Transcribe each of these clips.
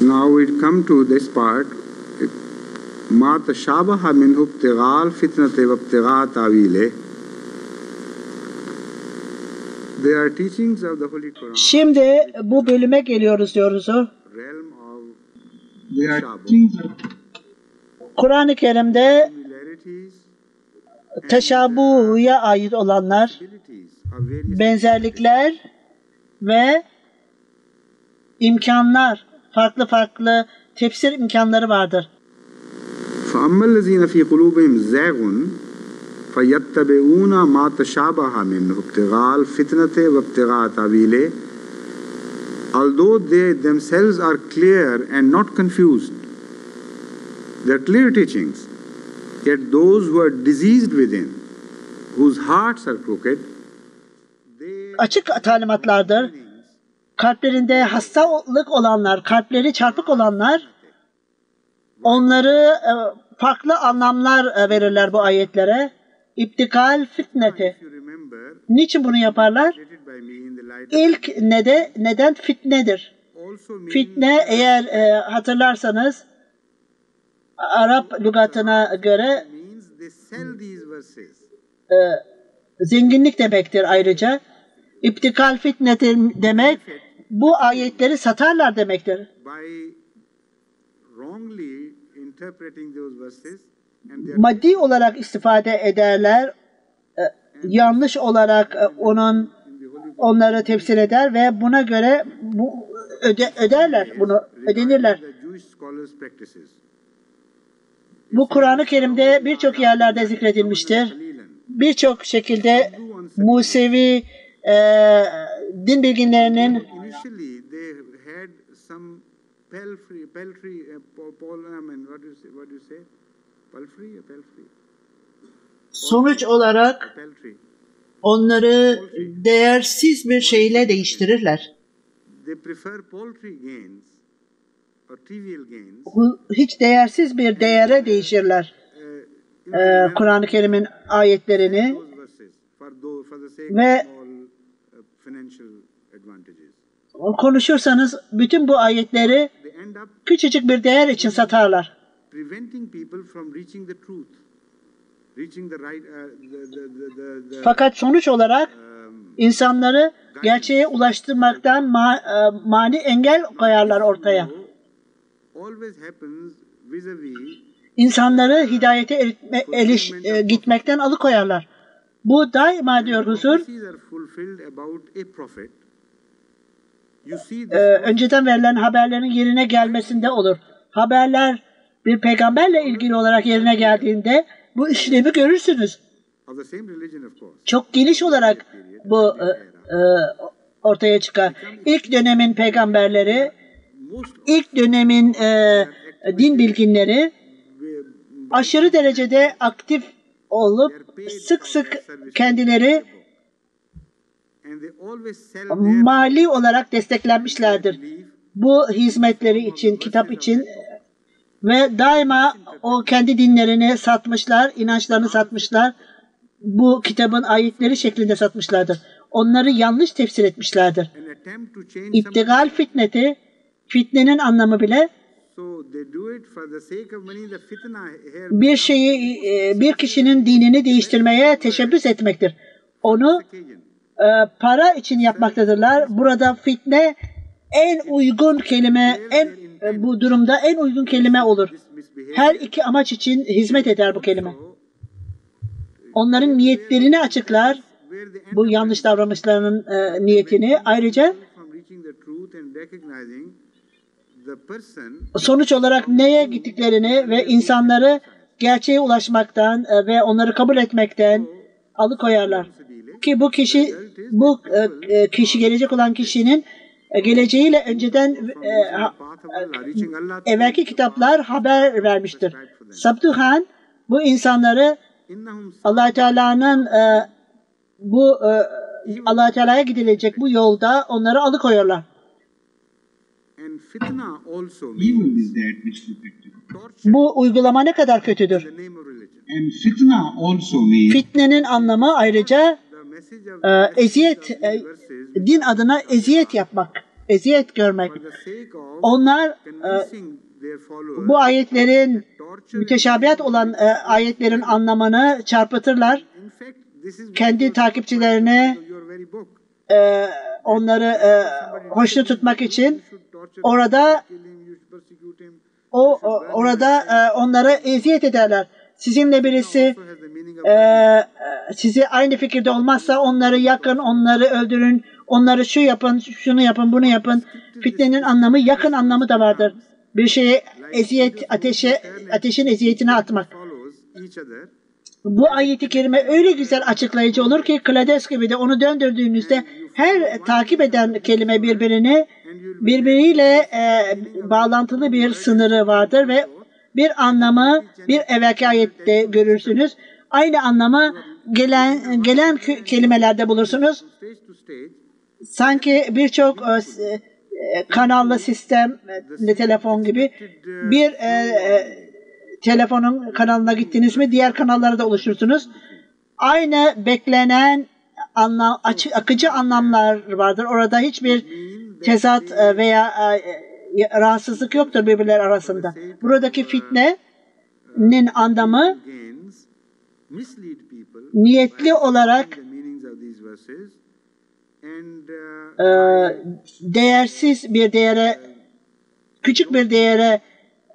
Now we come to this part. ما تشابه منه ابتغاء الفتنة وابتغاء تاويله There are teachings of the Holy Quran, Şimdi bu bölüme geliyoruz diyoruz. o. realm of There are Tashabuh. things of Kur'an-ı Kerim'de similarities, teşabuhuya ait olanlar, abilities of various benzerlikler ve imkanlar, farklı farklı tefsir imkanları vardır. فأما الذين في قلوبهم زاغ فيتبعون ما تشابه منه ابتغاء الفتنة وابتغاء تأويله Although they themselves are clear and not confused, they're clear teachings, yet those who are diseased within, whose hearts are crooked, they Açık talimatlardır. Kalplerinde hastalık olanlar, kalpleri çarpık olanlar onları e, farklı anlamlar e, verirler bu ayetlere. İptikal fitneti. Niçin bunu yaparlar? İlk ne de neden fitnedir? Fitne eğer e, hatırlarsanız Arap lügatına göre e, zenginlik demektir ayrıca. İptikal fitneti demek bu ayetleri satarlar demektir. Maddi olarak istifade ederler. e, yanlış olarak e, onun onları tefsir eder ve buna göre bu öde, öderler bunu ödenirler. Bu Kur'an-ı Kerim'de birçok yerlerde zikredilmiştir. Birçok şekilde Musevi e, din bilginlerinin Initially they had some pelfrey, peltry, uh, po- pol, I mean, what do you say? What do you say? Pelfrey or pelfrey? sonuç olarak onları değersiz bir şeyle değiştirirler. They prefer poultry gains or trivial gains. Bu Hiç değersiz bir değere değişirler. Uh, e, Kur'an-ı Kerim'in ayetlerini Ve- konuşursanız bütün bu ayetleri küçücük bir değer için satarlar. uh, Fakat sonuç olarak um, insanları gerçeğe ulaştırmaktan ma- e, mani engel koyarlar ortaya. İnsanları hidayete eritme, eriş, e, gitmekten alıkoyarlar. Bu daima diyor huzur, prophecies are fulfilled about a prophet. You see this e, önceden verilen haberlerin yerine gelmesinde olur. Haberler bir peygamberle ilgili olarak yerine geldiğinde bu işlemi görürsünüz. Çok geniş olarak bu e, e, ortaya çıkar. İlk dönemin peygamberleri, ilk dönemin e, din bilginleri aşırı derecede aktif olup sık sık kendileri and they always sell their mali olarak desteklenmişlerdir. Bu hizmetleri için, kitap için ve daima o kendi dinlerini satmışlar, inançlarını satmışlar. Bu kitabın ayetleri şeklinde satmışlardır. Onları yanlış tefsir etmişlerdir. İptigal fitneti, fitnenin anlamı bile bir şeyi, e, bir kişinin dinini değiştirmeye teşebbüs etmektir. Onu para için yapmaktadırlar. Burada fitne en uygun kelime, en e, bu durumda en uygun kelime olur. Her iki amaç için hizmet eder bu kelime. Onların niyetlerini açıklar, bu yanlış davranışlarının e, niyetini. Ayrıca sonuç olarak neye gittiklerini ve insanları gerçeğe ulaşmaktan e, ve onları kabul etmekten alıkoyarlar. Ki bu kişi bu e, e, kişi gelecek olan kişinin e, geleceğiyle önceden evvelki kitaplar haber vermiştir. Sabduhan bu insanları allah Teala'nın bu allah Teala'ya gidilecek bu yolda onları alıkoyuyorlar. Bu uygulama ne kadar kötüdür. Fitnenin anlamı ayrıca e, eziyet, e, din adına eziyet yapmak, eziyet görmek. Onlar e, bu ayetlerin müteşabihat olan e, ayetlerin anlamını çarpıtırlar. Kendi book e, onları e, hoşnut tutmak için orada o, o- orada e, onlara eziyet ederler. Sizinle birisi of e, sizi aynı fikirde olmazsa onları yakın, onları öldürün, onları şu yapın, şunu yapın, bunu yapın. Fitnenin anlamı yakın anlamı da vardır. Bir şeye eziyet, ateşe, ateşin eziyetine atmak. Bu ayeti kerime öyle güzel açıklayıcı olur ki Klades gibi de onu döndürdüğünüzde her takip eden kelime birbirini birbiriyle e, bağlantılı bir sınırı vardır ve bir anlamı bir evvelki ayette görürsünüz. Aynı anlamı gelen gelen kelimelerde bulursunuz. Sanki birçok e, e, kanallı sistem, e, telefon gibi bir e, telefonun kanalına gittiniz mi diğer kanallara da oluşursunuz. Aynı beklenen anlam, açı- akıcı anlamlar vardır. Orada hiçbir tezat veya rahatsızlık yoktur birbirler arasında. Buradaki fitnenin anlamı niyetli olarak and e, uh, değersiz bir değere küçük bir değere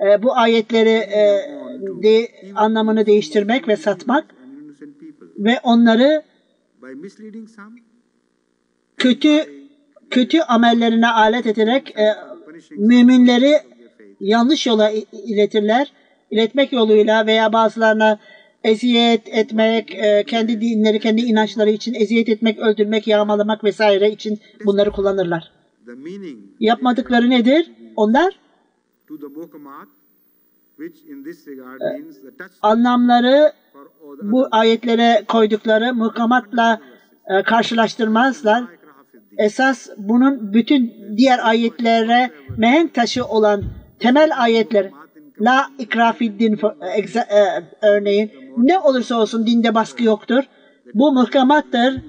e, bu ayetleri e, de, anlamını değiştirmek ve satmak ve onları kötü kötü amellerine alet ederek e, müminleri yanlış yola iletirler. İletmek yoluyla veya bazılarına eziyet etmek, e, kendi dinleri, kendi inançları için eziyet etmek, öldürmek, yağmalamak vesaire için bunları kullanırlar. Yapmadıkları nedir? Onlar touch anlamları bu ayetlere koydukları muhkamatla e, karşılaştırmazlar. Esas bunun bütün diğer ayetlere mehenk taşı olan temel ayetler La ikrafiddin örneğin ne olursa olsun dinde baskı yoktur. Bu muhkamattır.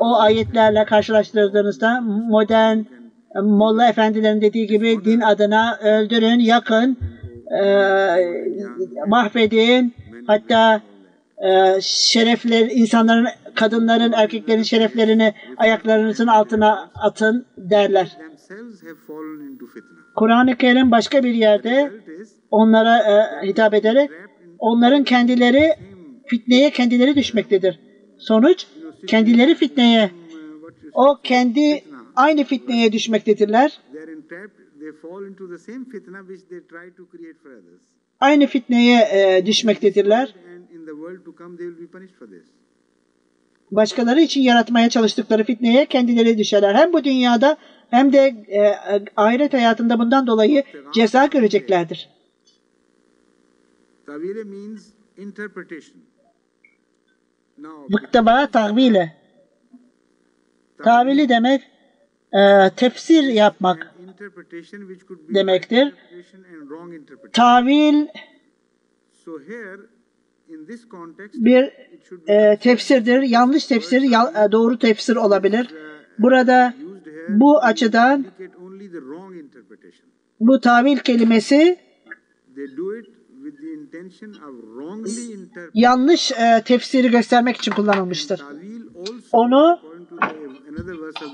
O ayetlerle karşılaştırdığınızda modern e, Molla efendilerin dediği gibi din adına öldürün, yakın, e, mahvedin, hatta e, şerefler, insanların, kadınların, erkeklerin şereflerini ayaklarınızın altına atın derler. Kur'an-ı Kerim başka bir yerde onlara e, hitap ederek onların kendileri fitneye kendileri düşmektedir. Sonuç kendileri fitneye, o kendi aynı fitneye düşmektedirler. Aynı fitneye e, düşmektedirler. Başkaları için yaratmaya çalıştıkları fitneye kendileri düşerler. Hem bu dünyada hem de e, ahiret hayatında bundan dolayı ceza göreceklerdir. Tawile means interpretation Mıktaba tavile. Tavili demek e, tefsir yapmak demektir. Tavil bir e, tefsirdir. Yanlış tefsir, ya- e, doğru tefsir olabilir. Burada used here bu açıdan bu tavil kelimesi yanlış e, tefsiri göstermek için kullanılmıştır. Onu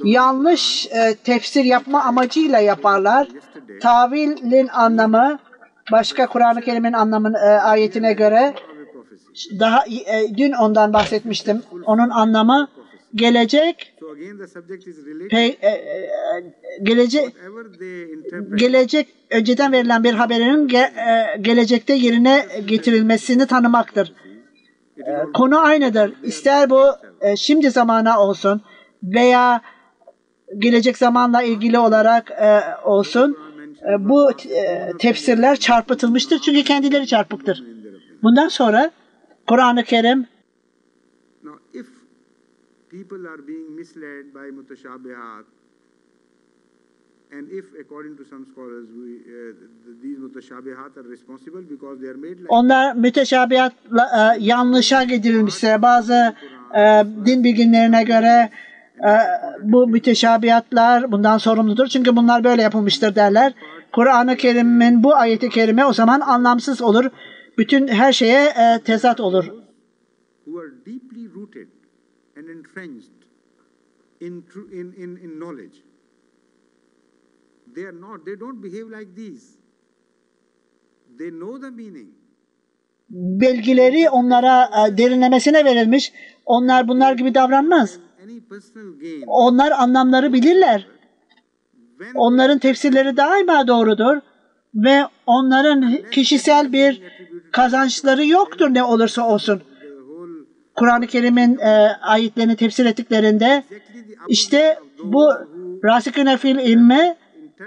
yanlış e, tefsir yapma amacıyla yaparlar. Tavilin anlamı başka Kur'an-ı Kerim'in anlamı e, ayetine göre daha e, dün ondan bahsetmiştim. Onun anlamı gelecek So again the subject is related. pe, e, e, gelecek gelecek önceden verilen bir haberin ge- e, gelecekte yerine getirilmesini tanımaktır. E, Konu aynıdır. İster bu e, şimdi zamana olsun veya gelecek zamanla ilgili olarak e, olsun e, bu e, tefsirler çarpıtılmıştır çünkü kendileri çarpıktır. Bundan sonra Kur'an-ı Kerim people are being misled by mutashabihat, and if according to some scholars we, uh, th- these mutashabihat are responsible because they are made like onlar müteşabihatla e, yanlışa getirilmişse bazı e, din bilginlerine göre e, bu müteşabihatlar bundan sorumludur. Çünkü bunlar böyle yapılmıştır derler. Kur'an-ı Kerim'in bu ayeti kerime o zaman anlamsız olur. Bütün her şeye e, tezat olur. who are deeply rooted and entrenched in, in, in, in knowledge. They are not, they don't behave like these. They know the meaning. Bilgileri onlara e, derinlemesine verilmiş. Onlar bunlar gibi davranmaz. Onlar anlamları bilirler. Onların tefsirleri daima doğrudur ve onların kişisel bir kazançları yoktur ne olursa olsun. Kur'an-ı Kerim'in e, ayetlerini tefsir ettiklerinde işte bu rasikine fil ilmi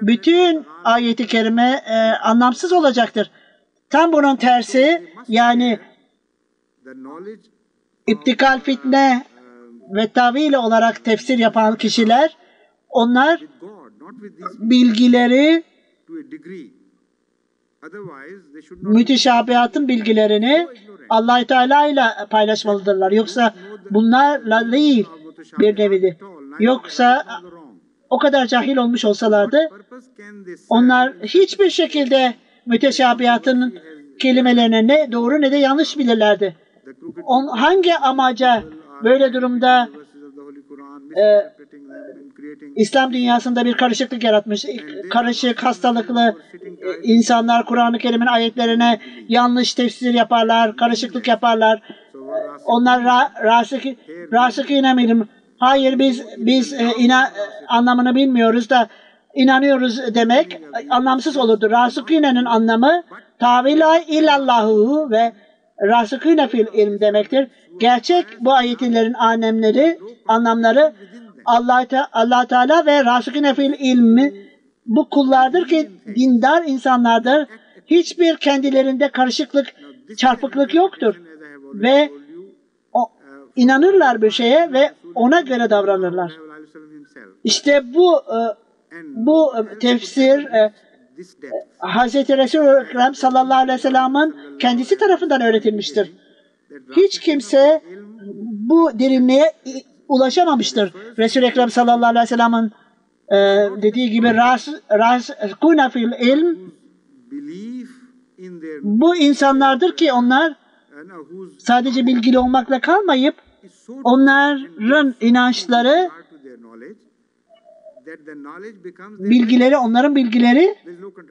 bütün ayeti kerime e, anlamsız olacaktır. Tam bunun tersi yani iptikal fitne ve tavil olarak tefsir yapan kişiler onlar bilgileri müteşabihatın bilgilerini allah Teala ile paylaşmalıdırlar. Yoksa bunlarla değil bir nevidir. Yoksa o kadar cahil olmuş olsalardı onlar hiçbir şekilde müteşabihatın kelimelerine ne doğru ne de yanlış bilirlerdi. On, hangi amaca böyle durumda verses İslam dünyasında bir karışıklık yaratmış. Karışık, hastalıklı insanlar Kur'an-ı Kerim'in ayetlerine yanlış tefsir yaparlar, karışıklık yaparlar. Onlar ra, rasık, rasıkine milim? Hayır biz biz e, ina, e, anlamını bilmiyoruz da inanıyoruz demek anlamsız olurdu. Rasıkine'nin anlamı tavila illallahu ve rasıkine fil ilm demektir. Gerçek bu ayetlerin anemleri, anlamları Allah Te- Allah Teala ve rasıkine fil ilmi bu kullardır ki dindar insanlardır. Hiçbir kendilerinde karışıklık, çarpıklık yoktur. Ve o, inanırlar bir şeye ve ona göre davranırlar. İşte bu e, bu e, tefsir e, Hz. Resul-i Ekrem sallallahu aleyhi ve sellem'in kendisi tarafından öğretilmiştir. Hiç kimse bu derinliğe ulaşamamıştır. Resul-i Ekrem sallallahu aleyhi ve sellem'in e, dediği gibi ras, ras kuna fil ilm bu insanlardır ki onlar sadece bilgili olmakla kalmayıp onların inançları bilgileri onların bilgileri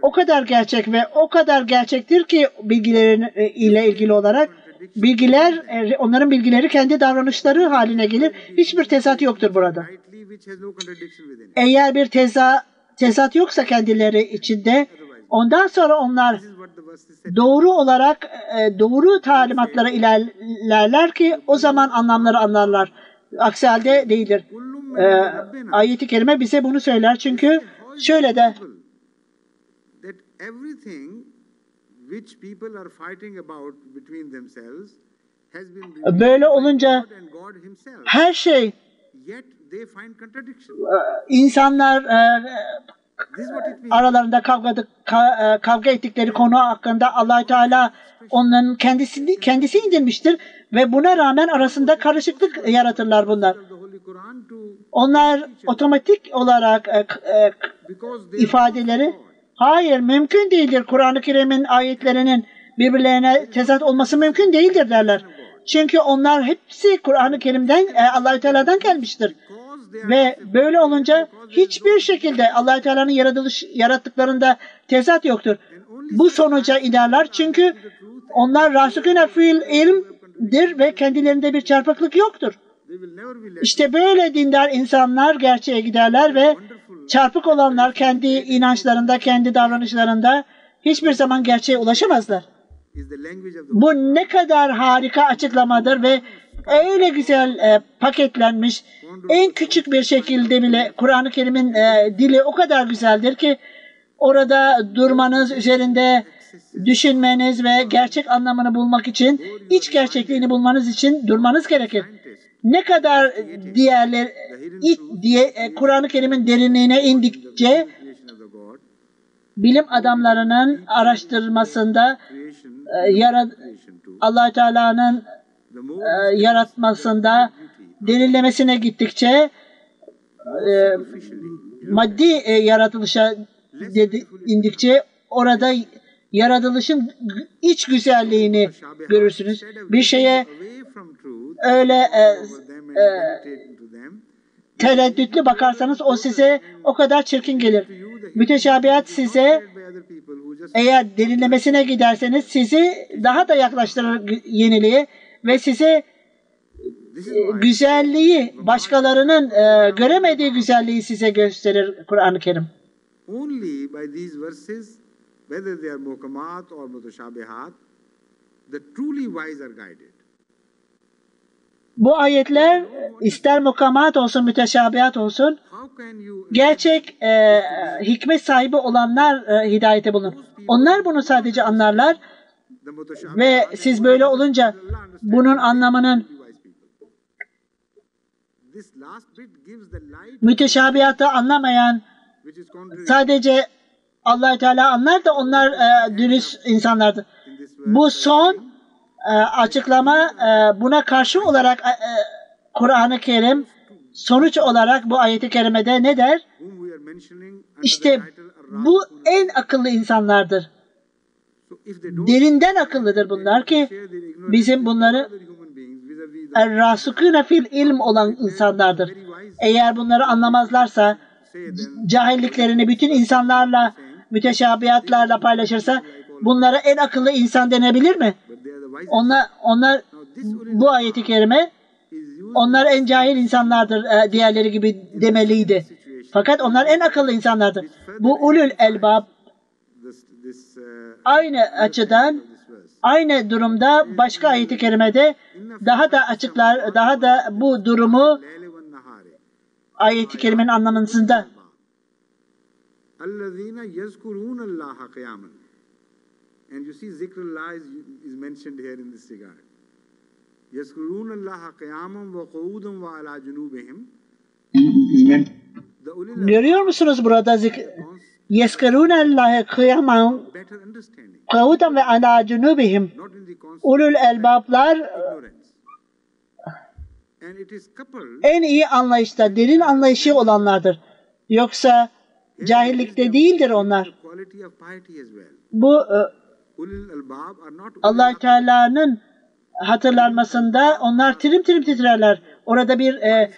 o kadar gerçek ve o kadar gerçektir ki bilgilerin ile ilgili olarak bilgiler e, onların bilgileri kendi davranışları haline gelir. Hiçbir tezat yoktur burada. Eğer bir teza, tezat yoksa kendileri içinde ondan sonra onlar doğru olarak e, doğru talimatlara ilerlerler ki o zaman anlamları anlarlar. Aksi halde değildir. Kullum E, ayeti kerime bize bunu söyler çünkü şöyle de böyle olunca her şey Yet they find contradiction. e, insanlar e, aralarında kavga, ka- e, kavga ettikleri konu hakkında allah Teala onların kendisi, kendisi indirmiştir ve buna rağmen arasında karışıklık yaratırlar bunlar. Onlar otomatik olarak ifadeleri hayır mümkün değildir. Kur'an-ı Kerim'in ayetlerinin birbirlerine tezat olması mümkün değildir derler. Çünkü onlar hepsi Kur'an-ı Kerim'den e, allah Teala'dan gelmiştir. Ve böyle olunca hiçbir şekilde allah Teala'nın yaratılış yarattıklarında tezat yoktur. Bu sonuca inerler çünkü onlar rasukune fil ilmdir ve kendilerinde bir çarpıklık yoktur. İşte böyle dindar insanlar gerçeğe giderler ve çarpık olanlar kendi inançlarında, kendi davranışlarında hiçbir zaman gerçeğe ulaşamazlar. Bu ne kadar harika açıklamadır ve öyle güzel e, paketlenmiş. En küçük bir şekilde bile Kur'an-ı Kerim'in e, dili o kadar güzeldir ki orada durmanız, üzerinde düşünmeniz ve gerçek anlamını bulmak için, iç gerçekliğini bulmanız için durmanız gerekir. Ne kadar diğerler iç diye e, Kur'an-ı Kerim'in derinliğine indikçe bilim adamlarının araştırmasında e, allah Teala'nın e, yaratmasında derinlemesine gittikçe e, maddi e, yaratılışa indikçe orada yaratılışın iç güzelliğini görürsünüz. Bir şeye öyle e, e, tereddütlü bakarsanız o size o kadar çirkin gelir. Müteşabihat size eğer derinlemesine giderseniz sizi daha da yaklaştırır yeniliğe ve size güzelliği başkalarının e, göremediği güzelliği size gösterir Kur'an-ı Kerim. Only by these verses, whether they are or mutashabihat, the truly wise are guided. Bu ayetler ister mukamat olsun müteşabihat olsun gerçek e, hikmet sahibi olanlar e, hidayete bulunur. Onlar bunu sadece anlarlar ve siz böyle olunca bunun anlamının müteşabihatı anlamayan sadece allah Teala anlar da onlar e, dürüst insanlardır. in this verse. Bu son e, açıklama e, buna karşı olarak e, e, Kur'an-ı Kerim sonuç olarak bu ayeti kerimede ne der? İşte bu en akıllı insanlardır. Derinden akıllıdır bunlar ki bizim bunları Er-Rasukune fil ilm olan insanlardır. Eğer bunları anlamazlarsa, cahilliklerini bütün insanlarla, müteşabihatlarla paylaşırsa bunlara en akıllı insan denebilir mi? Onlar, onlar bu ayeti kerime onlar en cahil insanlardır e, diğerleri gibi demeliydi. Fakat onlar en akıllı insanlardır. Bu ulul elbab uh, aynı açıdan aynı durumda başka ayeti kerimede daha da açıklar, daha da bu durumu ayeti kerimenin anlamında And you see zikrullah is, is mentioned here in this regard. Allah ala junubihim. is meant The ulil görüyor musunuz burada zik yeskerune Allah'ı understanding, kavuden ve ala cunubihim ulul elbablar en iyi anlayışta, derin anlayışı olanlardır. Yoksa cahillikte değildir onlar. Bu allah Teala'nın hatırlanmasında onlar trim trim titrerler. Orada bir e,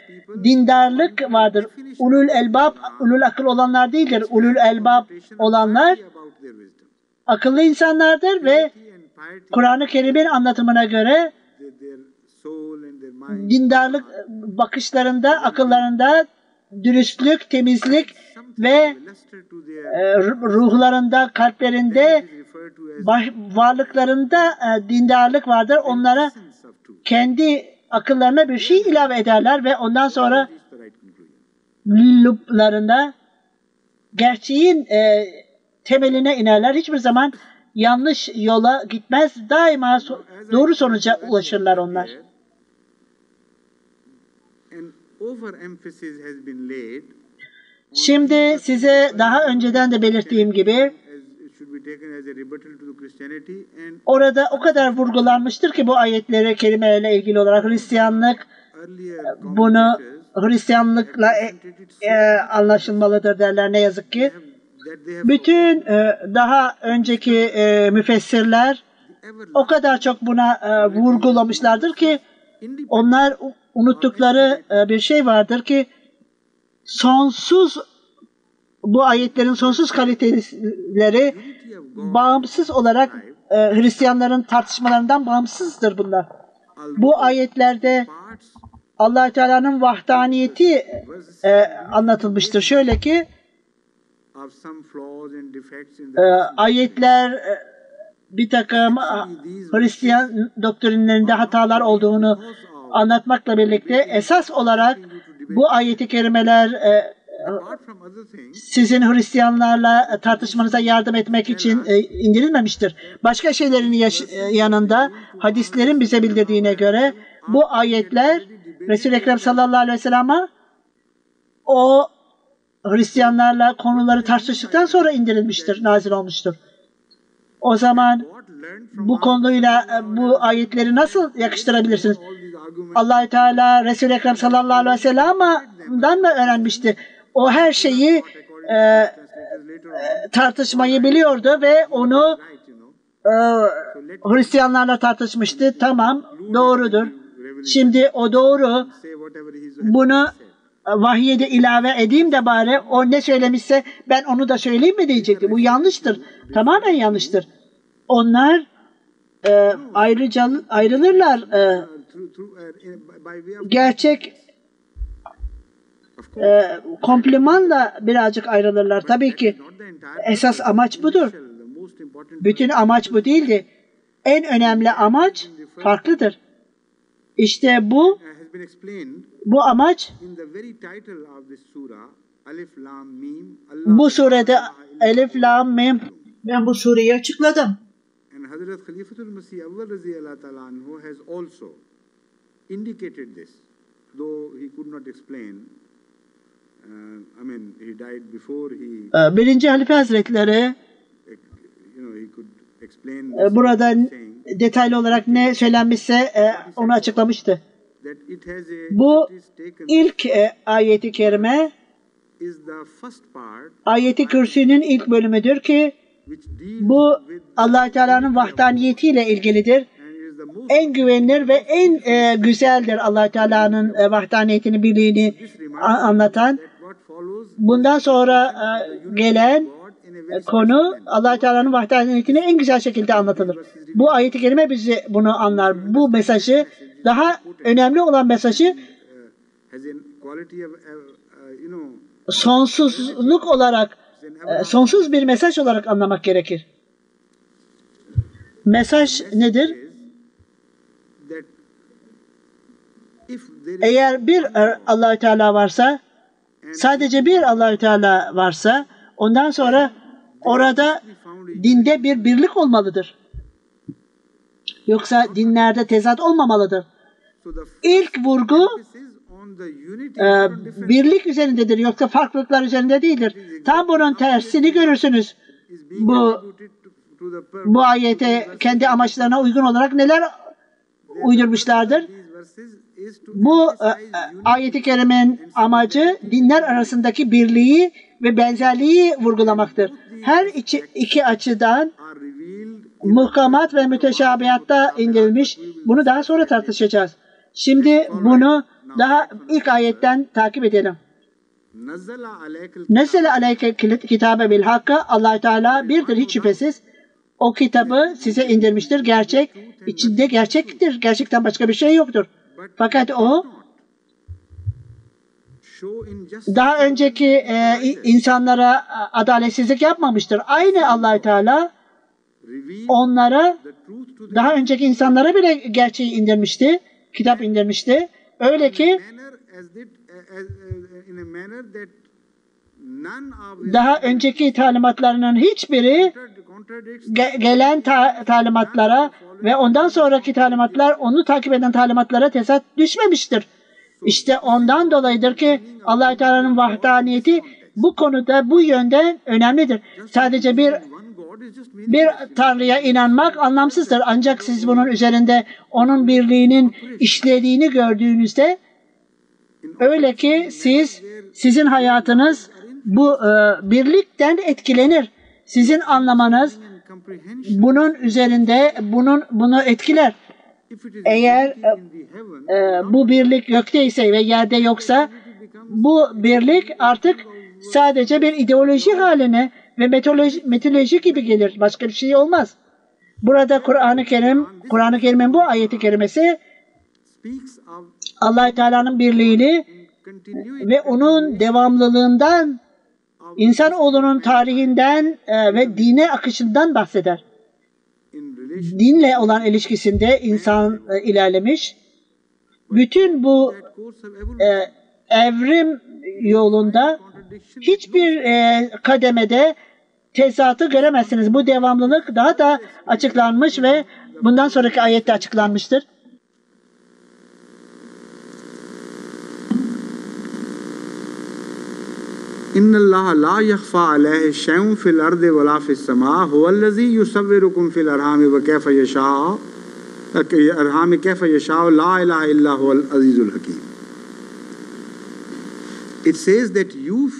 dindarlık vardır. Ulul elbab, ulul akıl olanlar değildir. Ulul elbab olanlar akıllı insanlardır ve Kur'an-ı Kerim'in anlatımına göre dindarlık bakışlarında, akıllarında dürüstlük, temizlik ve e, ruh- ruhlarında, kalplerinde, varlıklarında e, dindarlık vardır. Onlara kendi akıllarına bir şey ilave ederler ve ondan sonra luplarında gerçeğin e, temeline inerler. Hiçbir zaman yanlış yola gitmez. Daima so- doğru sonuca ulaşırlar onlar. Overemphasis has been laid Şimdi size daha önceden de belirttiğim gibi orada o kadar vurgulanmıştır ki bu ayetlere, kelimelerle ilgili olarak Hristiyanlık bunu Hristiyanlıkla e, e, anlaşılmalıdır derler ne yazık ki. Bütün e, daha önceki e, müfessirler o kadar çok buna e, vurgulamışlardır ki onlar unuttukları e, bir şey vardır ki sonsuz bu ayetlerin sonsuz kaliteleri bağımsız olarak e, Hristiyanların tartışmalarından bağımsızdır bunlar. Bu ayetlerde allah Teala'nın vahdaniyeti e, anlatılmıştır. Şöyle ki e, ayetler e, bir takım Hristiyan doktrinlerinde hatalar olduğunu anlatmakla birlikte esas olarak bu ayeti kerimeler e, sizin Hristiyanlarla tartışmanıza yardım etmek için e, indirilmemiştir. Başka şeylerin e, yanında hadislerin bize bildirdiğine göre bu ayetler Resul-i Ekrem sallallahu aleyhi ve sellem'e o Hristiyanlarla konuları tartıştıktan sonra indirilmiştir, nazil olmuştur. O zaman bu konuyla bu ayetleri nasıl yakıştırabilirsiniz? Allah Teala Resul-i Ekrem sallallahu aleyhi ve sellem'den mi öğrenmişti? O her şeyi e, tartışmayı biliyordu ve onu e, Hristiyanlarla tartışmıştı. Tamam, doğrudur. Şimdi o doğru. Bunu vahye de ilave edeyim de bari o ne söylemişse ben onu da söyleyeyim mi diyecekti. Bu yanlıştır. Tamamen yanlıştır. Onlar e, ayrıca ayrılırlar. E, gerçek e, komplimanla birazcık ayrılırlar. Tabii ki esas amaç budur. Bütün amaç bu değildi. En önemli amaç farklıdır. İşte bu bu amaç bu surede Elif Lam Mim ben bu sureyi açıkladım. İndicated this, though he could not explain. Uh, I mean, he died before he, Ee, Birinci Halife Hazretleri you know, he could explain e, this, burada detaylı olarak ne söylenmişse e, onu açıklamıştı. Bu ilk e, ayeti kerime is the first part ayeti kürsünün ilk bölümüdür ki bu allah Teala'nın vahdaniyetiyle ilgilidir. and is the most En güvenilir ve en e, güzeldir allah Teala'nın e, vahdaniyetini, birliğini a- anlatan. Bundan sonra e, gelen e, konu allah Teala'nın vahdaniyetini en güzel şekilde anlatılır. Bu ayet-i kerime bizi bunu anlar. Bu mesajı daha önemli olan mesajı sonsuzluk olarak e, sonsuz bir mesaj olarak anlamak gerekir. Mesaj nedir? is that if there is Eğer bir e, Allahü Teala varsa, sadece bir Allahü Teala varsa, ondan sonra orada dinde bir birlik olmalıdır. Yoksa dinlerde tezat olmamalıdır. İlk vurgu e, birlik üzerindedir yoksa farklılıklar üzerinde değildir. Tam bunun tersini görürsünüz. Bu bu ayete kendi amaçlarına uygun olarak neler uydurmuşlardır? Bu e, e, ayeti kerimenin amacı dinler arasındaki birliği ve benzerliği vurgulamaktır. Her iki, iki açıdan muhkamat ve müteşabihatta indirilmiş. Bunu daha sonra tartışacağız. Şimdi bunu daha ilk ayetten takip edelim. Nesele aleyke kitabe bil hakkı allah Teala birdir hiç şüphesiz. O kitabı size indirmiştir. Gerçek. içinde gerçektir. Gerçekten başka bir şey yoktur. Fakat o daha önceki e, insanlara e, adaletsizlik yapmamıştır. Aynı allah Teala onlara daha önceki insanlara bile gerçeği indirmişti. Kitap indirmişti. Öyle ki daha önceki talimatlarının hiçbiri ge- gelen ta- talimatlara ve ondan sonraki talimatlar onu takip eden talimatlara tezat düşmemiştir. İşte ondan dolayıdır ki allah Teala'nın vahdaniyeti bu konuda bu yönden önemlidir. Sadece bir bir Tanrı'ya inanmak anlamsızdır. Ancak siz bunun üzerinde onun birliğinin işlediğini gördüğünüzde öyle ki siz sizin hayatınız bu e, birlikten etkilenir. Sizin anlamanız bunun üzerinde bunun bunu etkiler. Eğer e, bu birlik gökteyse ve yerde yoksa bu birlik artık sadece bir ideoloji haline ve metodoloji, metodoloji gibi gelir. Başka bir şey olmaz. Burada Kur'an-ı Kerim, Kur'an-ı Kerim'in bu ayeti kerimesi allah Teala'nın birliğini ve onun devamlılığından, insanoğlunun tarihinden e, ve dine akışından bahseder. Dinle olan ilişkisinde insan e, ilerlemiş. Bütün bu e, evrim yolunda hiçbir e, kademede tezatı göremezsiniz. Bu devamlılık daha da açıklanmış ve bundan sonraki ayette açıklanmıştır. İnna Allah la yakhfa alayhi şey'un fil ardi ve la fis sema. Huvellezî yusavvirukum fil erhami ve keyfe yeşâ. Erhami keyfe yeşâ. La ilahe illa huvel azizul. It says that you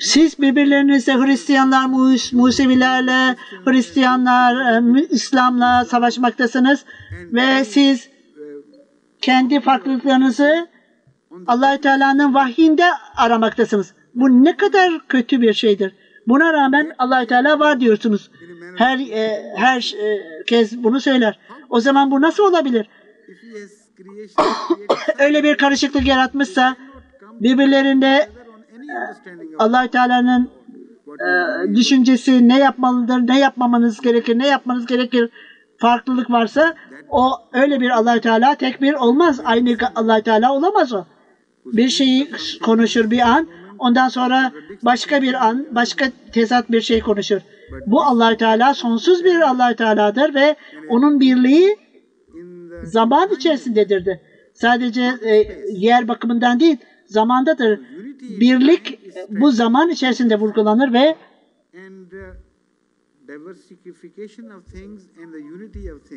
siz birbirlerinizle Hristiyanlar Mus Musevilerle, Hristiyanlar e, İslam'la savaşmaktasınız ve siz uh, kendi farklılıklarınızı allah Teala'nın vahyinde aramaktasınız. Bu ne kadar kötü bir şeydir. Buna rağmen allah Teala var diyorsunuz. Her e, her e, kez bunu söyler. O zaman bu nasıl olabilir? Öyle bir karışıklık yaratmışsa birbirlerinde on any understanding of allah Teala'nın e, düşüncesi ne yapmalıdır, ne yapmamanız gerekir, ne yapmanız gerekir farklılık varsa o öyle bir allah Teala tek bir olmaz. Aynı allah Teala olamaz o. Bir şeyi konuşur bir an, ondan sonra başka bir an, başka tezat bir şey konuşur. Bu allah Teala sonsuz bir allah Teala'dır ve onun birliği zaman içerisindedir de. Sadece e, yer bakımından değil, zamandadır. Birlik e, bu zaman içerisinde vurgulanır ve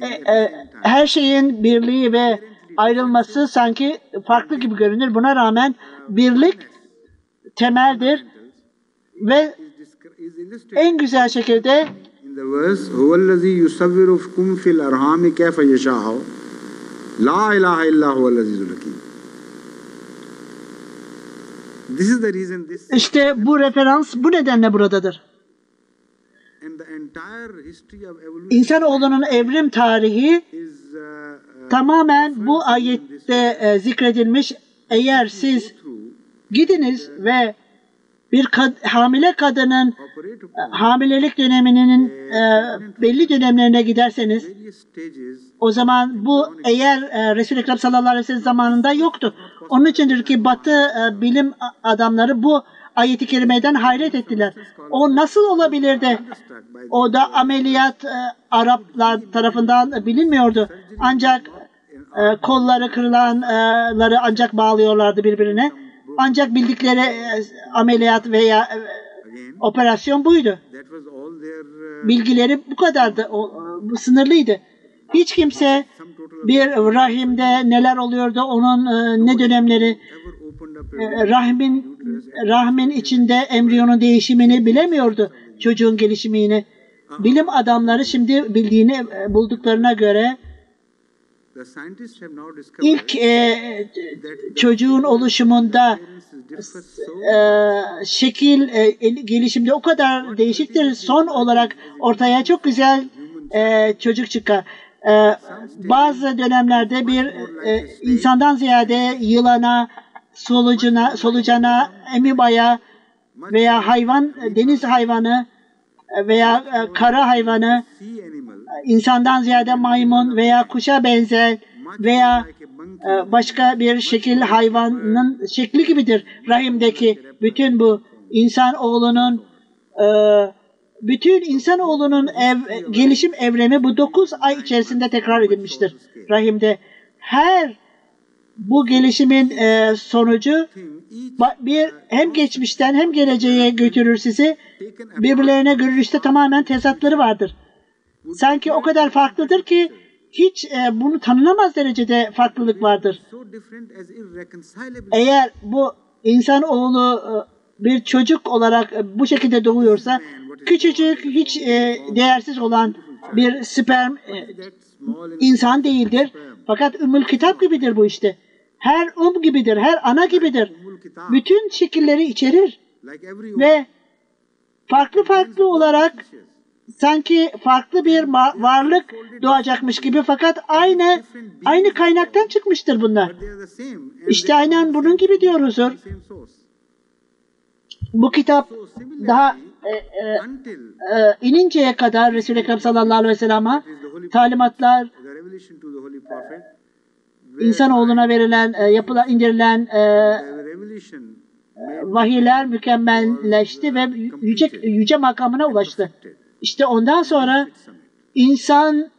e, e, her şeyin birliği ve ayrılması sanki farklı gibi görünür. Buna rağmen birlik temeldir ve en güzel şekilde La ilahe illahu İşte bu referans bu nedenle buradadır. İnsanoğlunun evrim tarihi tamamen bu ayette e, zikredilmiş. Eğer siz gidiniz ve bir kad- hamile kadının e, hamilelik döneminin e, belli dönemlerine giderseniz o zaman bu eğer e, Resul-i Ekrem sallallahu aleyhi ve sellem zamanında yoktu. Onun içindir ki Batı e, bilim adamları bu ayeti kerimeden hayret ettiler. O nasıl olabilir de struck by o da ameliyat e, Araplar tarafından bilinmiyordu. Ancak e, kolları kırılanları ancak bağlıyorlardı birbirine. Ancak bildikleri e, ameliyat veya e, operasyon buydu. uh, Bilgileri bu kadardı. O, bu sınırlıydı. Hiç kimse bir rahimde neler oluyordu, onun e, ne dönemleri, e, rahmin rahmin içinde embriyonun değişimini bilemiyordu, çocuğun gelişimini. Bilim adamları şimdi bildiğini e, bulduklarına göre the scientists have now discovered ilk e, çocuğun oluşumunda e, şekil e, el- gelişimde o kadar değişiktir. Son olarak ortaya çok güzel e, çocuk çıkar. E, bazı dönemlerde bir e, insandan ziyade yılana, solucuna, solucana, emibaya veya hayvan, deniz hayvanı veya e, kara hayvanı, insandan ziyade maymun veya kuşa benzer veya e, başka bir şekil hayvanın şekli gibidir rahimdeki bütün bu insan oğlunun e, bütün insan oğlunun ev, gelişim evremi bu 9 ay içerisinde tekrar edilmiştir rahimde. Her bu gelişimin e, sonucu bir hem geçmişten hem geleceğe götürür sizi. Birbirlerine görünüşte tamamen tezatları vardır. Sanki o kadar farklıdır ki hiç e, bunu tanınamaz derecede farklılık vardır. Eğer bu insan oğlu e, bir çocuk olarak e, bu şekilde doğuyorsa küçücük hiç e, değersiz olan bir sperm e, insan değildir. Fakat ümmül kitap gibidir bu işte. Her um gibidir, her ana gibidir. Bütün şekilleri içerir ve farklı farklı olarak sanki farklı bir varlık doğacakmış gibi fakat aynı aynı kaynaktan çıkmıştır bunlar. İşte aynen bunun gibi source Bu kitap daha e, e, e, ininceye kadar Resul-i Ekrem sallallahu aleyhi ve sellem'e talimatlar prophet insanoğluna verilen, e, yapılan, indirilen e, vahiyler mükemmelleşti ve yüce, yüce makamına ulaştı. İşte ondan sonra insanın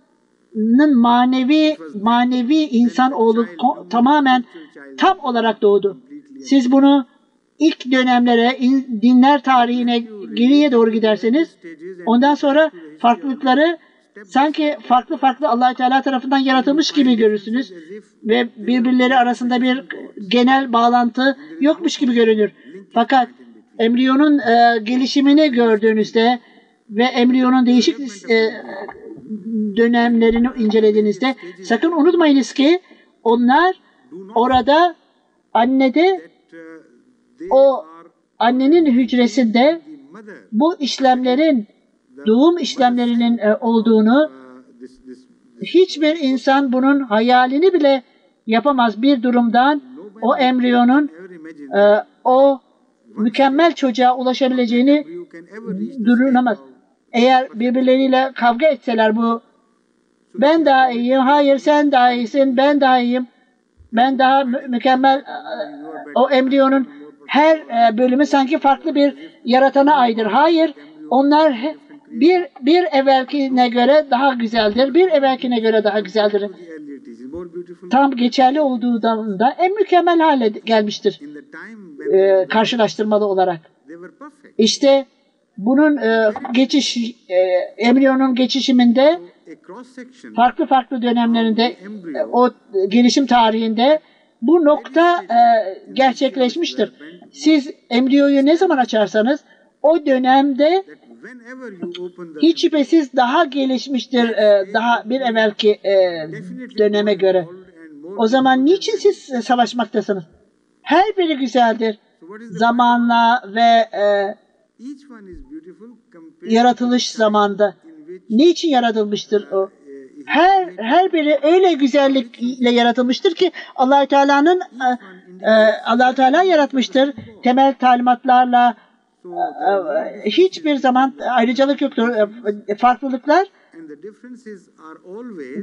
manevi manevi insan oğlu tamamen tam olarak doğdu. Siz bunu ilk dönemlere, in- dinler tarihine geriye doğru giderseniz ondan sonra farklılıkları sanki farklı farklı allah Teala tarafından yaratılmış gibi görürsünüz ve birbirleri arasında bir genel bağlantı yokmuş gibi görünür. Fakat embriyonun e, gelişimini gördüğünüzde ve embriyonun değişik e, dönemlerini incelediğinizde sakın unutmayınız ki onlar orada annede o annenin hücresinde bu işlemlerin doğum işlemlerinin e, olduğunu hiçbir insan bunun hayalini bile yapamaz bir durumdan o embriyonun e, o mükemmel çocuğa ulaşabileceğini durunamaz. Eğer birbirleriyle kavga etseler bu ben daha iyiyim, hayır sen daha iyisin, ben daha iyiyim, ben daha mü- mükemmel e, o embriyonun her e, bölümü sanki farklı bir yaratana aittir. Hayır, onlar bir bir evvelkine göre daha güzeldir, bir evvelkine göre daha güzeldir. Tam geçerli olduğundan da en mükemmel hale gelmiştir e, karşılaştırmalı olarak. İşte bunun e, geçiş e, embriyonun geçişiminde farklı farklı dönemlerinde e, o gelişim tarihinde bu nokta e, gerçekleşmiştir. Siz embriyoyu ne zaman açarsanız o dönemde hiç şüphesiz daha gelişmiştir e, daha bir evvelki e, döneme göre. O zaman niçin siz savaşmaktasınız? Her biri güzeldir. Zamanla ve e, yaratılış zamanda. Niçin yaratılmıştır o? Her her biri öyle güzellikle yaratılmıştır ki Allah Teala'nın e, e, Allah Teala yaratmıştır. Temel talimatlarla hiçbir zaman ayrıcalık yoktur. Farklılıklar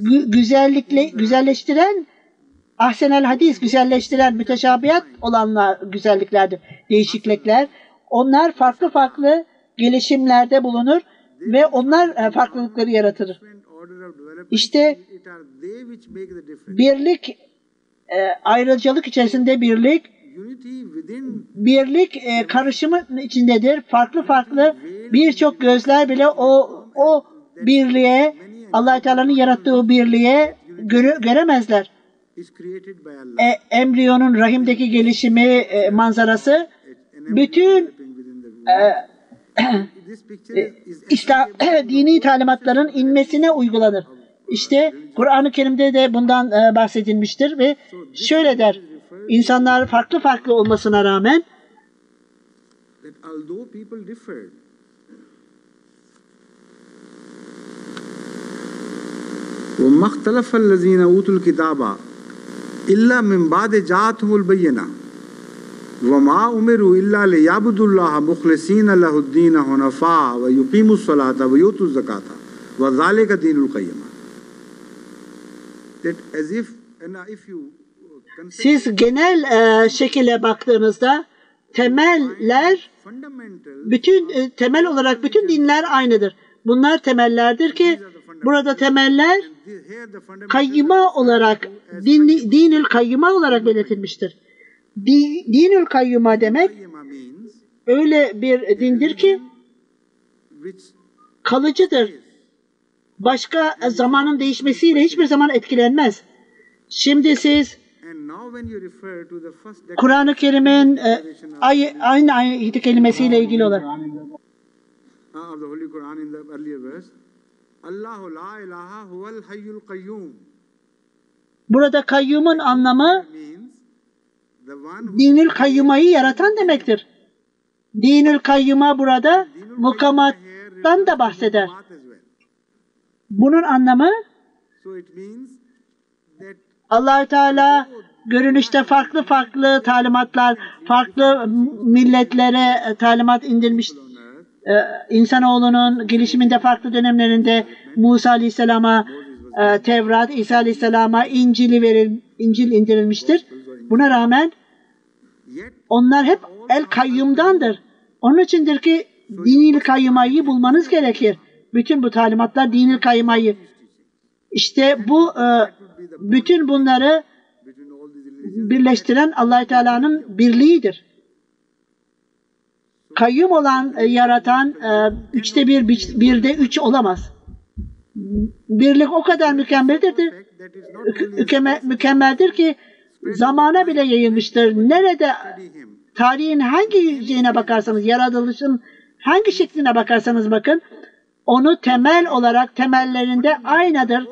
gü- güzellikle güzelleştiren ahsenel hadis güzelleştiren müteşabiyat olanlar güzelliklerdir. Değişiklikler. Onlar farklı farklı gelişimlerde bulunur ve onlar e, farklılıkları yaratır. İşte birlik e, ayrıcalık içerisinde birlik birlik e, karışımın içindedir. Farklı farklı birçok gözler bile o o birliğe Allah Teala'nın yarattığı birliğe göre, göremezler. E, embriyonun rahimdeki gelişimi e, manzarası bütün e, e, İslam dini talimatların inmesine uygulanır. İşte Kur'an-ı Kerim'de de bundan e, bahsedilmiştir ve şöyle der. İnsanlar farklı farklı olmasına rağmen that although people differed, وما اختلف الذين اوتوا الكتاب الا من بعد جاءتهم البينه ve ma umiru illa li yabudullah muhlisina lehu'd-din hunafa ve yuqimus salata ve yutuz zakata ve zalika dinul kayyim. That uh, siz genel e, şekilde baktığınızda temeller bütün e, temel olarak bütün dinler aynıdır. Bunlar temellerdir ki burada temeller kayyıma olarak din, dinül kayyıma olarak belirtilmiştir. Di, dinül kayyıma demek öyle bir dindir ki kalıcıdır. Başka zamanın değişmesiyle hiçbir zaman etkilenmez. Şimdi siz Kur'an-ı Kerim'in e, ay, aynı ayet kelimesiyle ilgili olarak burada kayyumun anlamı dinül kayyumayı yaratan demektir. Dinül kayyuma burada mukamattan da bahseder. Bunun anlamı Allahü Teala görünüşte farklı farklı talimatlar, farklı milletlere talimat indirmiş. Ee, insanoğlunun gelişiminde farklı dönemlerinde Musa Aleyhisselam'a e, Tevrat, İsa Aleyhisselam'a İncil'i veril, İncil indirilmiştir. Buna rağmen onlar hep el kayyumdandır. Onun içindir ki dinil kayyumayı bulmanız gerekir. Bütün bu talimatlar dinil kayyumayı. İşte bu e, bütün bunları birleştiren allah Teala'nın birliğidir. Kayyum olan, e, yaratan e, üçte bir, birde üç olamaz. birlik o kadar mükemmeldir, mükemmeldir ki zamana bile yayılmıştır. Nerede tarihin hangi şeyine bakarsanız, yaratılışın hangi şekline bakarsanız bakın, onu temel olarak temellerinde aynıdır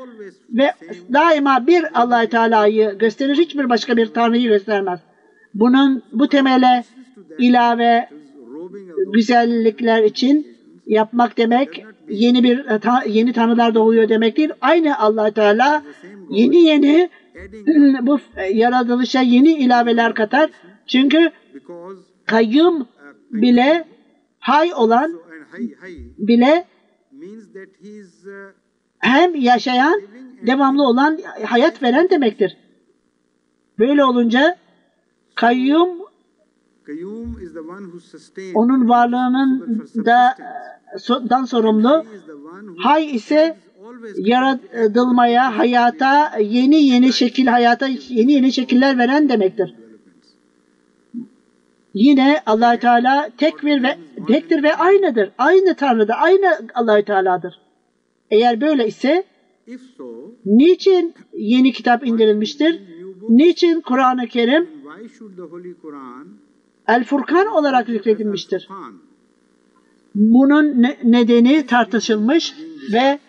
ve daima bir allah Teala'yı gösterir, hiçbir başka bir Tanrı'yı göstermez. Bunun bu temele ilave güzellikler için yapmak demek yeni bir yeni tanrılar doğuyor demek değil. Aynı allah Teala yeni yeni bu yaratılışa yeni ilaveler katar. Çünkü kayyum bile hay olan bile uh, hem yaşayan, devamlı olan, hayat veren demektir. Böyle olunca kayyum onun varlığının da dan sorumlu. Hay ise yaratılmaya, hayata yeni yeni şekil, hayata yeni yeni şekiller veren demektir. Yine allah Teala tek bir ve tektir ve aynıdır. Aynı Tanrı'da, aynı allah Teala'dır. Eğer böyle ise niçin yeni kitap indirilmiştir? Niçin Kur'an-ı Kerim El Furkan olarak zikredilmiştir? Bunun ne- nedeni tartışılmış ve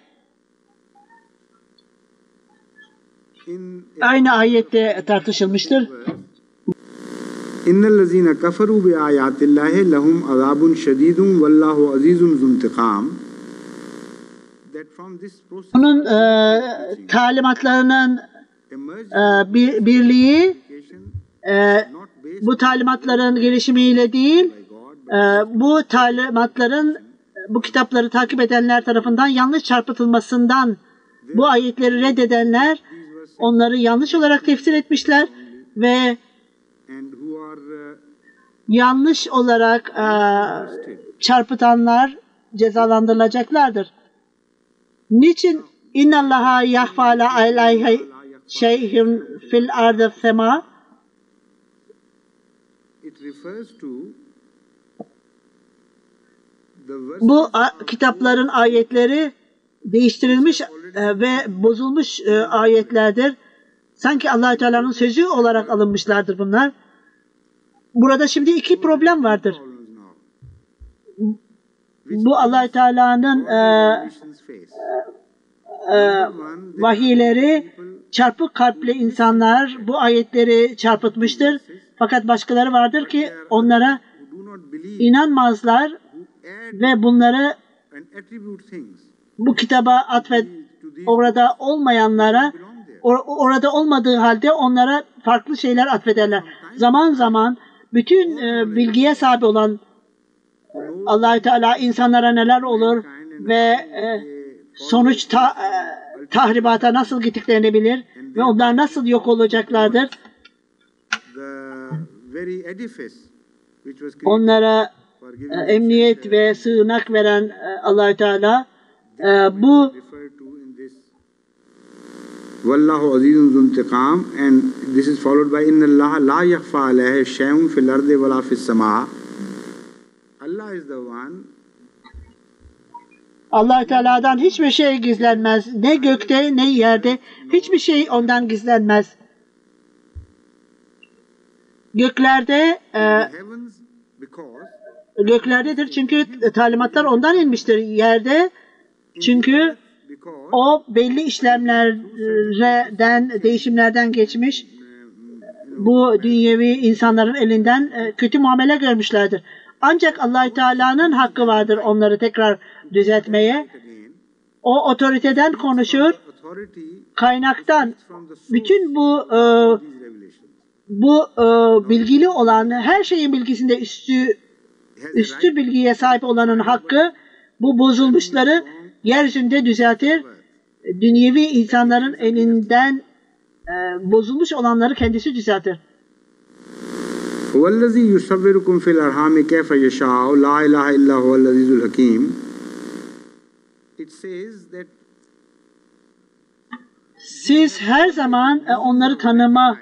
aynı ayette tartışılmıştır. innal ladzina kafaru bi wallahu azizun zuntiqam that from this process Bunun e, talimatlarının e, bir, birliği e, bu talimatların gelişimiyle değil, e, bu talimatların bu kitapları takip edenler tarafından yanlış çarpıtılmasından bu ayetleri reddedenler onları yanlış olarak tefsir etmişler ve yanlış olarak e, çarpıtanlar cezalandırılacaklardır. Niçin innallaha yahfa la aleyhi şeyhun fil ardı sema bu kitapların ayetleri değiştirilmiş ve bozulmuş e, ayetlerdir. Sanki allah Teala'nın sözü olarak alınmışlardır bunlar. Burada şimdi iki problem vardır. Bu allah Teala'nın e, e, vahiyleri çarpık kalpli insanlar bu ayetleri çarpıtmıştır. Fakat başkaları vardır ki onlara inanmazlar ve bunları bu kitaba atfet orada olmayanlara or- orada olmadığı halde onlara farklı şeyler atfederler. Zaman zaman bütün e, bilgiye sahip olan allah Teala insanlara neler olur ve e, sonuç ta- e, tahribata nasıl gittiklerini bilir ve onlar nasıl yok olacaklardır. Onlara e, emniyet ve sığınak veren e, allah Teala e, bu referred to in this Wallahu azizun zuntiqam and this is followed by inna Allah la yakhfa alayhi shay'un fil ardi wala fis sama Allah is the one allah Teala'dan hiçbir şey gizlenmez. Ne gökte ne yerde hiçbir şey ondan gizlenmez. Göklerde e, göklerdedir çünkü talimatlar ondan inmiştir. Yerde çünkü o belli işlemlerden, değişimlerden geçmiş. Bu dünyevi insanların elinden e, kötü muamele görmüşlerdir. Ancak allah Teala'nın hakkı vardır onları tekrar düzeltmeye. O otoriteden konuşur, kaynaktan bütün bu e, bu e, bilgili olan her şeyin bilgisinde üstü üstü bilgiye sahip olanın hakkı bu bozulmuşları yeryüzünde düzeltir. Dünyevi insanların elinden e, bozulmuş olanları kendisi düzeltir. هو الذي يصوركم في الأرحام كيف يشاء لا إله إلا هو العزيز الحكيم It says that Siz her zaman e, onları tanıma,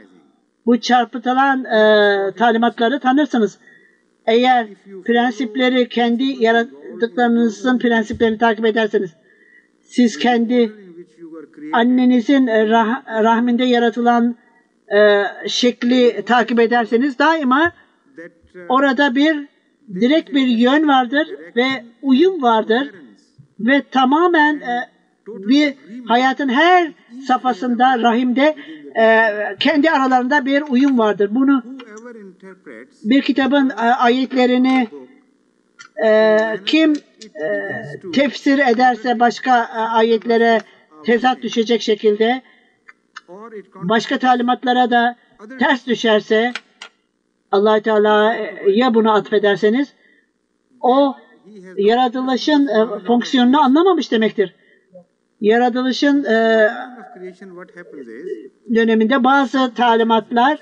bu çarpıtılan e, talimatları tanırsınız. Eğer prensipleri kendi yarattıklarınızın prensiplerini takip ederseniz, siz kendi annenizin rah- rahminde yaratılan e, şekli takip ederseniz daima orada bir direkt bir yön vardır ve uyum vardır ve tamamen e, bir hayatın her safhasında rahimde e, kendi aralarında bir uyum vardır. Bunu bir kitabın e, ayetlerini e, kim e, tefsir ederse başka e, ayetlere tezat düşecek şekilde başka talimatlara da ters düşerse allah Teala'ya bunu atfederseniz o yaratılışın e, fonksiyonunu anlamamış demektir. Yaratılışın e, döneminde bazı talimatlar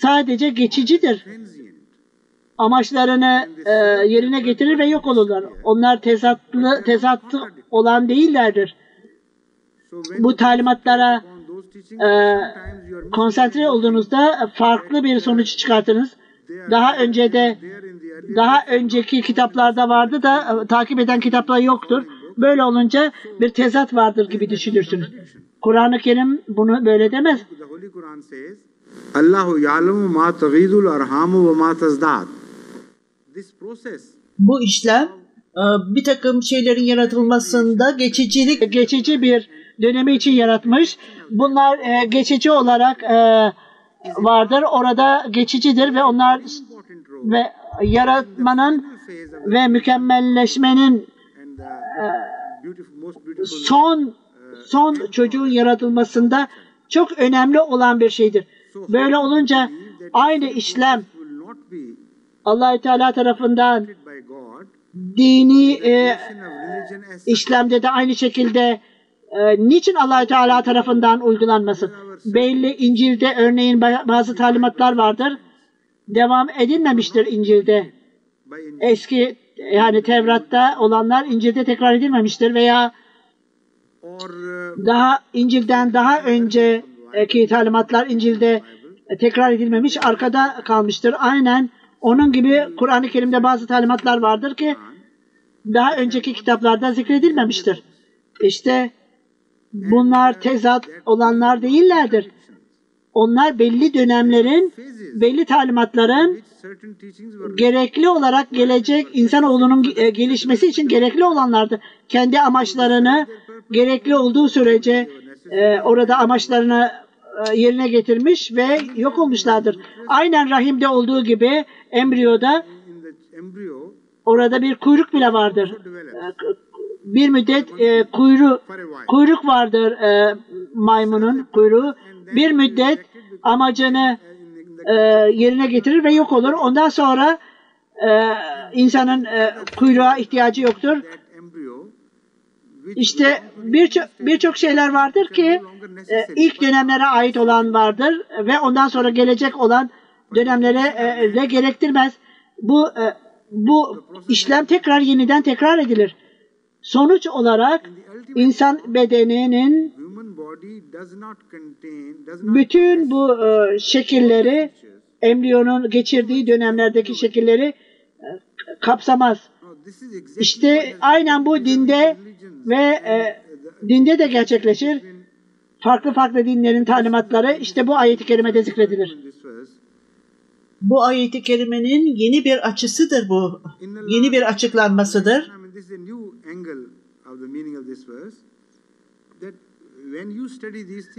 sadece geçicidir. Amaçlarını e, yerine getirir ve yok olurlar. Onlar tezatlı, tezatlı olan değillerdir. Bu talimatlara e, konsantre olduğunuzda farklı bir sonuç çıkartınız. Daha önce de daha önceki kitaplarda vardı da e, takip eden kitaplar yoktur. Böyle olunca bir tezat vardır gibi düşünürsünüz. Kur'an-ı Kerim bunu böyle demez. Allahu ya'lamu ma taghidul arhamu ve ma tazdad. This process Bu işlem e, bir takım şeylerin yaratılmasında geçicilik Geçici bir dönemi için yaratmış. Bunlar e, geçici olarak e, vardır. Orada geçicidir ve onlar ve yaratmanın ve mükemmelleşmenin son son çocuğun yaratılmasında çok önemli olan bir şeydir. Böyle olunca aynı işlem Allahü Teala tarafından dini e, işlemde de aynı şekilde e, niçin Allahü Teala tarafından uygulanmasın? Belli İncil'de örneğin ba- bazı talimatlar vardır. Devam edilmemiştir İncil'de. Eski yani Tevrat'ta olanlar İncil'de tekrar edilmemiştir veya daha İncil'den daha önceki talimatlar İncil'de tekrar edilmemiş, arkada kalmıştır. Aynen onun gibi Kur'an-ı Kerim'de bazı talimatlar vardır ki daha önceki kitaplarda zikredilmemiştir. İşte bunlar tezat olanlar değillerdir. Onlar belli dönemlerin, belli talimatların gerekli olarak gelecek insanoğlunun e, gelişmesi için gerekli olanlardı. Kendi amaçlarını gerekli olduğu sürece e, orada amaçlarını e, yerine getirmiş ve yok olmuşlardır. Aynen rahimde olduğu gibi embriyoda orada bir kuyruk bile vardır. E, Bir müddet e, kuyruğu, kuyruk vardır e, maymunun kuyruğu. Bir müddet amacını e, yerine getirir ve yok olur. Ondan sonra e, insanın e, kuyruğa ihtiyacı yoktur. İşte birçok birçok şeyler vardır ki e, ilk dönemlere ait olan vardır ve ondan sonra gelecek olan dönemlere e, gerektirmez. Bu e, bu işlem tekrar yeniden tekrar edilir. Sonuç olarak insan bedeninin bütün bu e, şekilleri embriyonun geçirdiği dönemlerdeki şekilleri e, kapsamaz. İşte aynen bu dinde ve e, dinde de gerçekleşir. Farklı farklı dinlerin talimatları işte bu ayet-i kerimede zikredilir. bu ayeti kerimenin yeni bir açısıdır bu. Yeni bir açıklanmasıdır.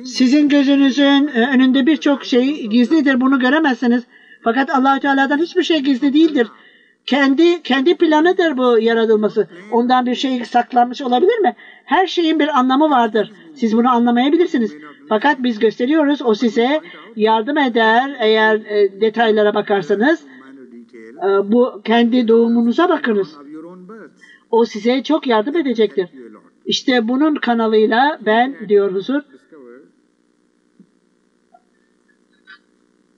Sizin gözünüzün e, önünde birçok şey gizlidir. Bunu göremezsiniz. Fakat Allahü Teala'dan hiçbir şey gizli değildir. Kendi kendi planıdır bu yaratılması. Ondan bir şey saklanmış olabilir mi? Her şeyin bir anlamı vardır. Siz bunu anlamayabilirsiniz. Fakat biz gösteriyoruz. O size yardım eder eğer e, detaylara bakarsanız. E, bu kendi doğumunuza bakınız. O size çok yardım edecektir. İşte bunun kanalıyla ben diyor huzur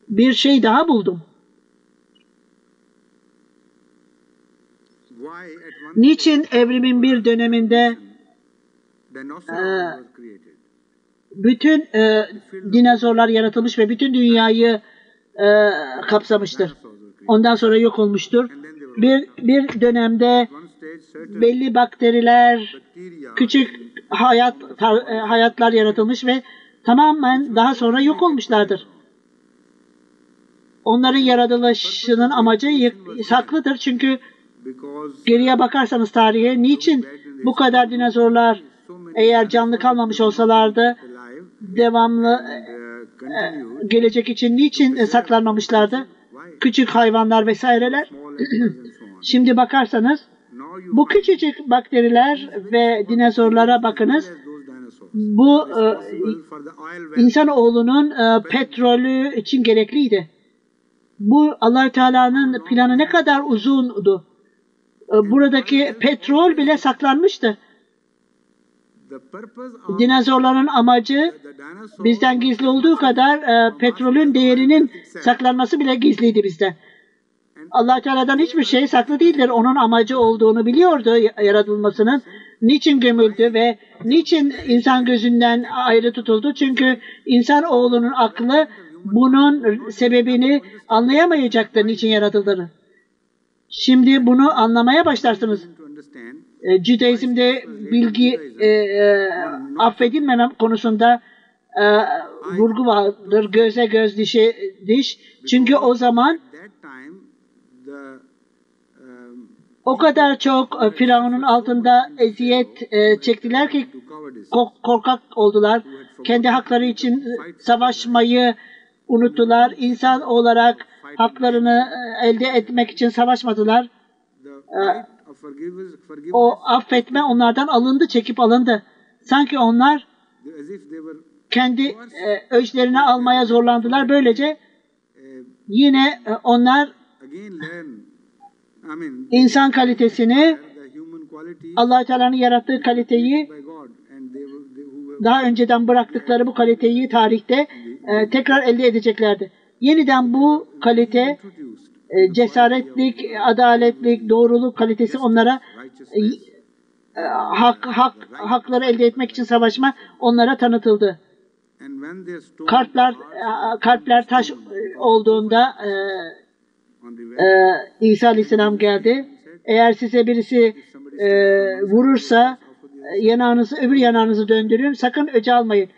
bir şey daha buldum. Niçin evrimin bir döneminde created. bütün e, dinozorlar yaratılmış ve bütün dünyayı e, kapsamıştır. Ondan sonra yok olmuştur. Bir bir dönemde belli bakteriler, küçük hayat tar- e, hayatlar yaratılmış ve tamamen daha sonra yok olmuşlardır. Onların yaratılışının amacı saklıdır çünkü geriye bakarsanız tarihe niçin bu kadar dinozorlar eğer canlı kalmamış olsalardı devamlı e, gelecek için niçin e, saklanmamışlardı? Küçük hayvanlar vesaireler. Şimdi bakarsanız bu küçücük bakteriler ve dinozorlara bakınız. Bu e, insanoğlunun e, petrolü için gerekliydi. Bu allah Teala'nın planı ne kadar uzundu. E, buradaki petrol bile saklanmıştı. Dinozorların amacı bizden gizli olduğu kadar e, petrolün değerinin saklanması bile gizliydi bizden. allah Teala'dan hiçbir şey saklı değildir. Onun amacı olduğunu biliyordu yaratılmasının. Niçin gömüldü ve niçin insan gözünden ayrı tutuldu? Çünkü insan oğlunun aklı bunun sebebini anlayamayacaktır niçin yaratıldığını. Şimdi bunu anlamaya başlarsınız. E, Judaizm'de bilgi e, e, affedilmeme konusunda e, vurgu vardır. Göze göz, dişe diş. Çünkü o zaman o kadar çok e, Firavun'un altında eziyet e, çektiler ki ko- korkak oldular. Kendi hakları için savaşmayı unuttular. İnsan olarak haklarını e, elde etmek için savaşmadılar. E, o affetme onlardan alındı, çekip alındı. Sanki onlar kendi e, öçlerini almaya zorlandılar. Böylece yine onlar insan kalitesini allah Teala'nın yarattığı kaliteyi daha önceden bıraktıkları bu kaliteyi tarihte tekrar elde edeceklerdi. Yeniden bu kalite e, cesaretlik, adaletlik, doğruluk kalitesi onlara e, e, hak, hak, hakları elde etmek için savaşma onlara tanıtıldı. Kalpler, e, kalpler taş olduğunda e, İsa Aleyhisselam geldi. Eğer size birisi e, vurursa yanağınızı öbür yanağınızı döndürün. Sakın öc almayın.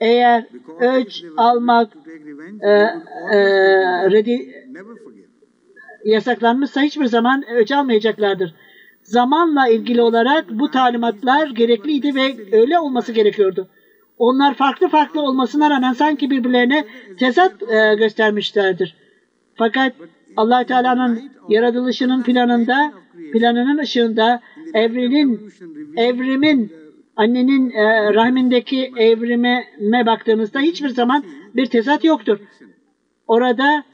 Eğer öc almak e, e, redi, yasaklanmışsa hiçbir zaman öc almayacaklardır. Zamanla ilgili olarak bu talimatlar gerekliydi ve öyle olması gerekiyordu. Onlar farklı farklı olmasına rağmen sanki birbirlerine tezat e, göstermişlerdir. Fakat allah Teala'nın yaratılışının planında, planının ışığında evrenin, evrimin, annenin e, rahmindeki evrime baktığımızda hiçbir zaman bir tezat yoktur. Orada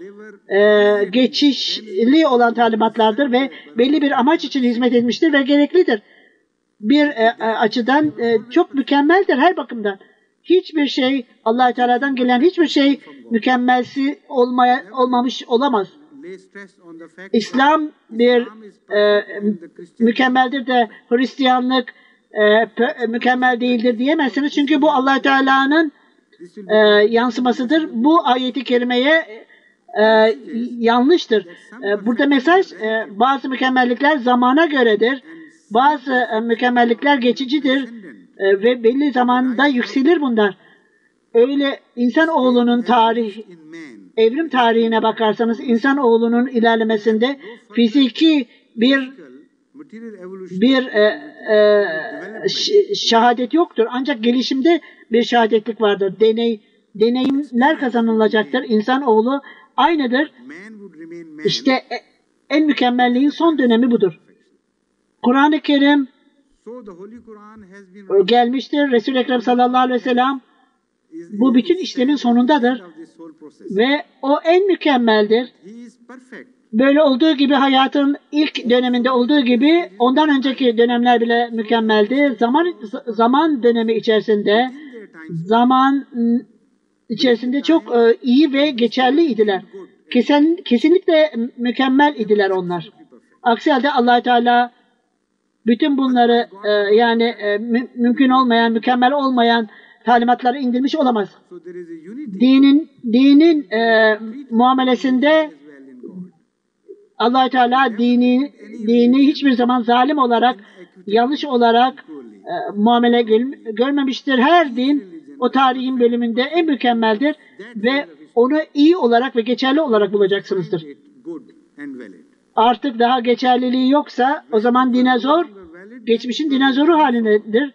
e, geçişli olan talimatlardır ve belli bir amaç için hizmet etmiştir ve gereklidir. Bir e, e, açıdan e, çok mükemmeldir her bakımdan. Hiçbir şey allah Teala'dan gelen hiçbir şey mükemmelsi olmaya, olmamış olamaz. İslam bir e, mükemmeldir de Hristiyanlık e, mükemmel değildir diyemezsiniz. Çünkü bu allah Teala'nın e, yansımasıdır. Bu ayeti kerimeye e, yanlıştır. E, burada mesaj e, bazı mükemmellikler zamana göredir. Bazı e, mükemmellikler geçicidir e, ve belli zamanda yükselir bunlar. Öyle insan oğlunun tarih evrim tarihine bakarsanız insan oğlunun ilerlemesinde fiziki bir bir e, e, şehadet yoktur. Ancak gelişimde bir şehadetlik vardır. Deney deneyimler kazanılacaktır. İnsan oğlu aynıdır. İşte e, en mükemmelliğin son dönemi budur. Kur'an-ı Kerim gelmiştir. Resul-i Ekrem sallallahu aleyhi ve sellem bu bütün işlemin sonundadır. Ve o en mükemmeldir. Böyle olduğu gibi hayatın ilk döneminde olduğu gibi ondan önceki dönemler bile mükemmeldi. Zaman zaman dönemi içerisinde zaman içerisinde çok e, iyi ve geçerli idiler. Kesin, kesinlikle mükemmel idiler onlar. Aksi halde allah Teala bütün bunları e, yani e, mü, mümkün olmayan, mükemmel olmayan talimatları indirmiş olamaz. Dinin dinin e, muamelesinde allah Teala dini, dini hiçbir zaman zalim olarak, yanlış olarak e, muamele gör- görmemiştir. Her din o tarihin bölümünde en mükemmeldir ve onu iyi olarak ve geçerli olarak bulacaksınızdır. Artık daha geçerliliği yoksa o zaman dinozor geçmişin dinozoru halindedir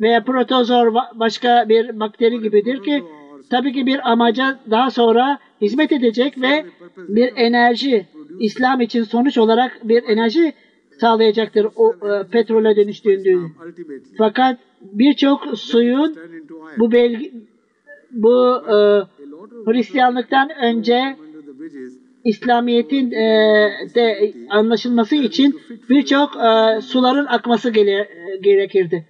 veya protozor başka bir bakteri gibidir ki tabii ki bir amaca daha sonra hizmet edecek ve bir enerji İslam için sonuç olarak bir enerji sağlayacaktır o e, petrole dönüştüğünde. Fakat birçok suyun bu belgi bu e, Hristiyanlıktan önce İslamiyet'in e, de anlaşılması için birçok e, suların akması gele- gerekirdi.